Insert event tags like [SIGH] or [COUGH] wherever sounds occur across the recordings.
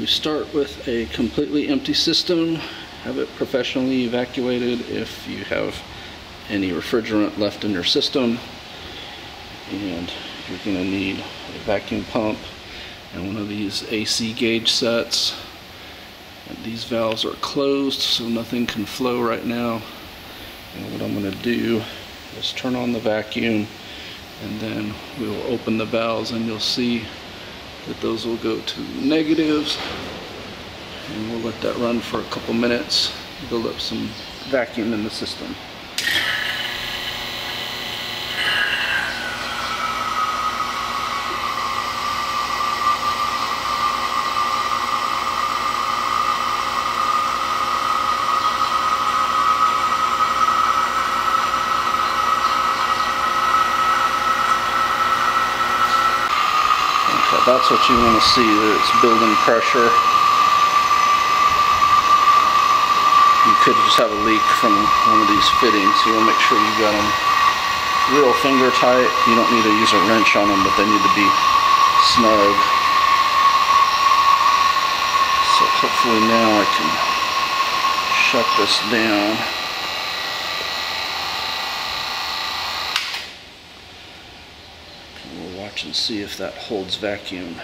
We start with a completely empty system, have it professionally evacuated if you have any refrigerant left in your system. And you're gonna need a vacuum pump and one of these AC gauge sets. And these valves are closed so nothing can flow right now. And what I'm gonna do is turn on the vacuum and then we will open the valves and you'll see that those will go to negatives. And we'll let that run for a couple minutes build up some vacuum in the system that's what you want to see, that it's building pressure. You could just have a leak from one of these fittings, You want to make sure you got them real finger tight. You don't need to use a wrench on them, but they need to be snug. So hopefully now I can shut this down. watch and see if that holds vacuum.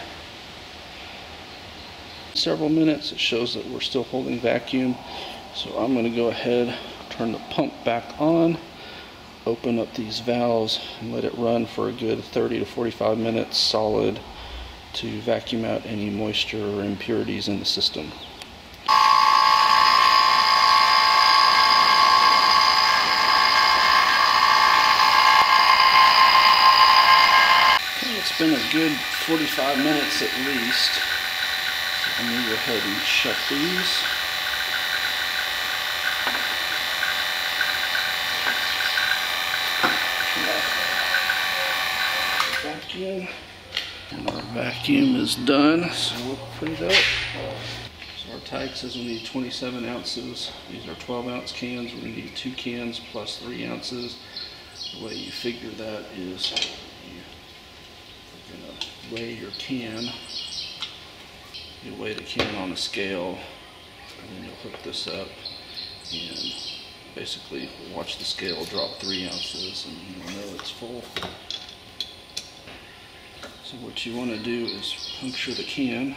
Several minutes, it shows that we're still holding vacuum. So I'm gonna go ahead, turn the pump back on, open up these valves and let it run for a good 30 to 45 minutes solid to vacuum out any moisture or impurities in the system. It's been a good 45 minutes at least. So I'm going to go ahead and shut these. Vacuum. And our vacuum is done, so we'll put it up. So our tag says we need 27 ounces. These are 12 ounce cans. We need two cans plus three ounces. The way you figure that is weigh your can. You weigh the can on a scale and then you'll hook this up and basically watch the scale drop three ounces and you'll know it's full. So what you want to do is puncture the can.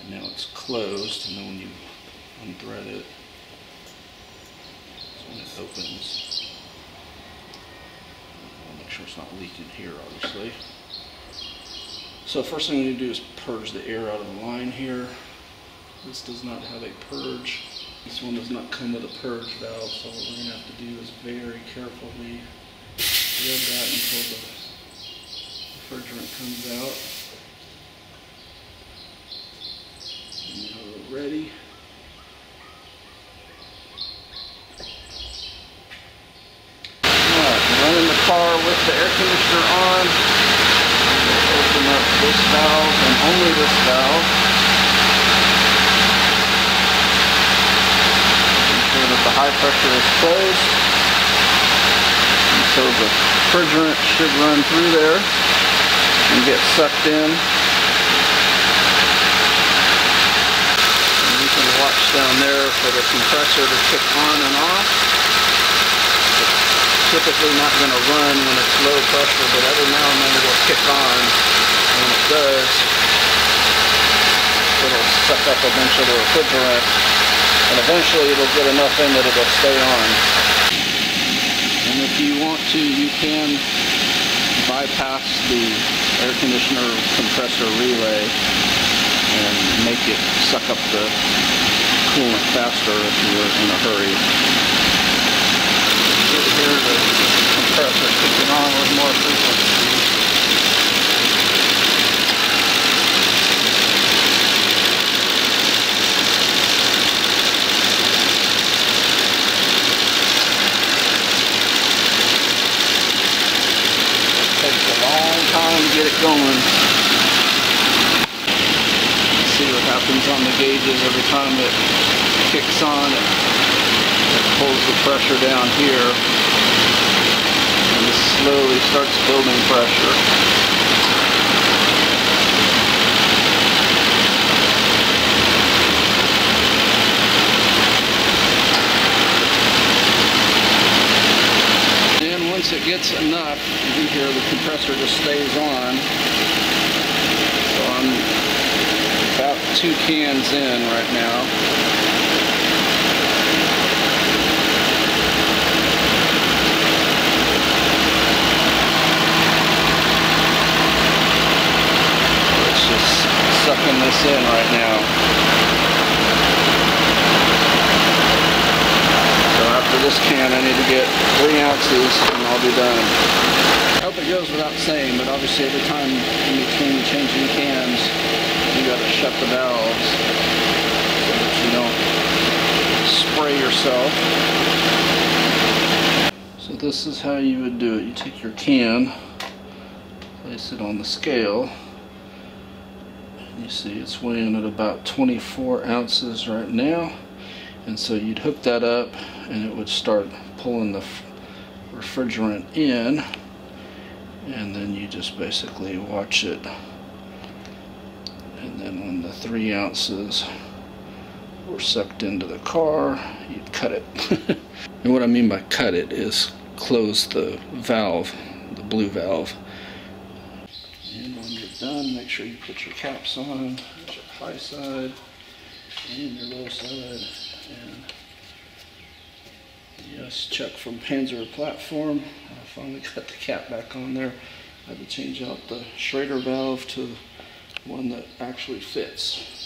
And now it's closed and then when you unthread it, when it opens sure it's not leaking here, obviously. So first thing we need to do is purge the air out of the line here. This does not have a purge. This one does not come with a purge valve, so what we're going to have to do is very carefully thread that until the refrigerant comes out. And now we're ready. With the air conditioner on. Open up this valve and only this valve. Ensure that the high pressure is closed. And so the refrigerant should run through there and get sucked in. And you can watch down there for the compressor to kick on and off typically not going to run when it's low pressure, but every now and then it'll kick on. And when it does, it'll suck up a bunch of the refrigerant, and eventually it'll get enough in that it'll stay on. And if you want to, you can bypass the air conditioner compressor relay and make it suck up the coolant faster if you're in a hurry hear the compressor kicking on with more frequency. takes a long time to get it going. See what happens on the gauges every time it kicks on. It pulls the pressure down here and this slowly starts building pressure. And once it gets enough, you can hear the compressor just stays on. So I'm about two cans in right now. This can, I need to get three ounces and I'll be done. I hope it goes without saying, but obviously every time in between changing cans, you gotta shut the valves so that you don't spray yourself. So this is how you would do it. You take your can, place it on the scale. You see it's weighing at about 24 ounces right now. And so you'd hook that up and it would start pulling the refrigerant in. And then you just basically watch it. And then when the three ounces were sucked into the car, you'd cut it. [LAUGHS] and what I mean by cut it is close the valve, the blue valve. And when you're done, make sure you put your caps on. Your high side and your low side. And uh, yes, Chuck from Panzer Platform. I finally got the cap back on there. I had to change out the Schrader valve to one that actually fits.